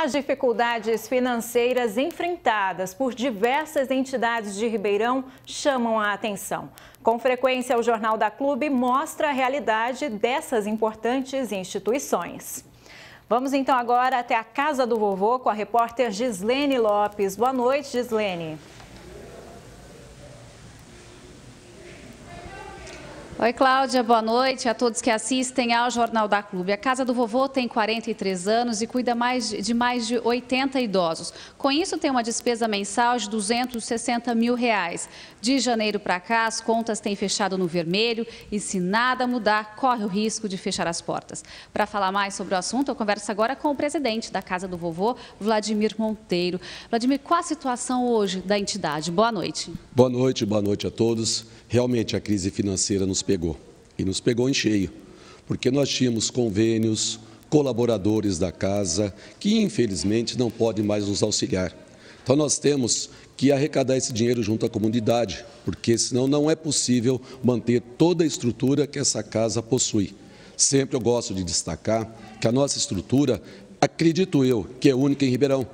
As dificuldades financeiras enfrentadas por diversas entidades de Ribeirão chamam a atenção. Com frequência, o Jornal da Clube mostra a realidade dessas importantes instituições. Vamos então agora até a casa do vovô com a repórter Gislene Lopes. Boa noite, Gislene. Oi, Cláudia, boa noite a todos que assistem ao Jornal da Clube. A Casa do Vovô tem 43 anos e cuida mais de mais de 80 idosos. Com isso, tem uma despesa mensal de 260 mil reais. De janeiro para cá, as contas têm fechado no vermelho e, se nada mudar, corre o risco de fechar as portas. Para falar mais sobre o assunto, eu converso agora com o presidente da Casa do Vovô, Vladimir Monteiro. Vladimir, qual a situação hoje da entidade? Boa noite. Boa noite, boa noite a todos. Realmente a crise financeira nos pegou e nos pegou em cheio, porque nós tínhamos convênios, colaboradores da casa que infelizmente não podem mais nos auxiliar. Então nós temos que arrecadar esse dinheiro junto à comunidade, porque senão não é possível manter toda a estrutura que essa casa possui. Sempre eu gosto de destacar que a nossa estrutura, acredito eu, que é única em Ribeirão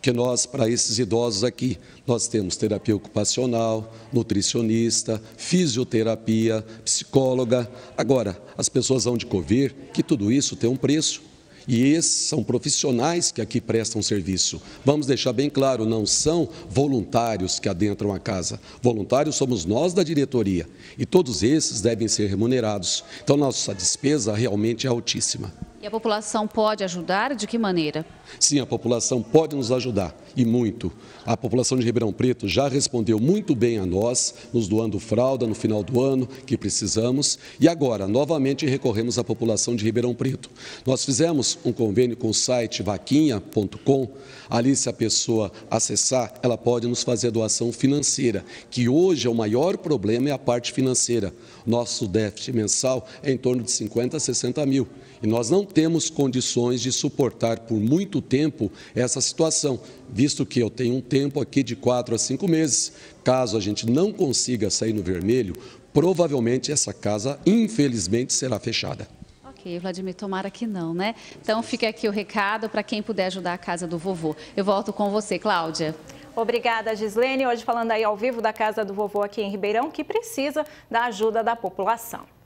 que nós, para esses idosos aqui, nós temos terapia ocupacional, nutricionista, fisioterapia, psicóloga. Agora, as pessoas vão de convir que tudo isso tem um preço. E esses são profissionais que aqui prestam serviço. Vamos deixar bem claro, não são voluntários que adentram a casa. Voluntários somos nós da diretoria. E todos esses devem ser remunerados. Então, nossa despesa realmente é altíssima. E a população pode ajudar? De que maneira? Sim, a população pode nos ajudar e muito. A população de Ribeirão Preto já respondeu muito bem a nós, nos doando fralda no final do ano que precisamos. E agora, novamente, recorremos à população de Ribeirão Preto. Nós fizemos um convênio com o site vaquinha.com. Ali, se a pessoa acessar, ela pode nos fazer doação financeira, que hoje é o maior problema é a parte financeira. Nosso déficit mensal é em torno de 50 a 60 mil. E nós não temos condições de suportar por muito tempo essa situação, visto que eu tenho um tempo aqui de quatro a cinco meses. Caso a gente não consiga sair no vermelho, provavelmente essa casa, infelizmente, será fechada. Ok, Vladimir, tomara que não, né? Então fica aqui o recado para quem puder ajudar a casa do vovô. Eu volto com você, Cláudia. Obrigada, Gislene. Hoje falando aí ao vivo da Casa do Vovô aqui em Ribeirão, que precisa da ajuda da população.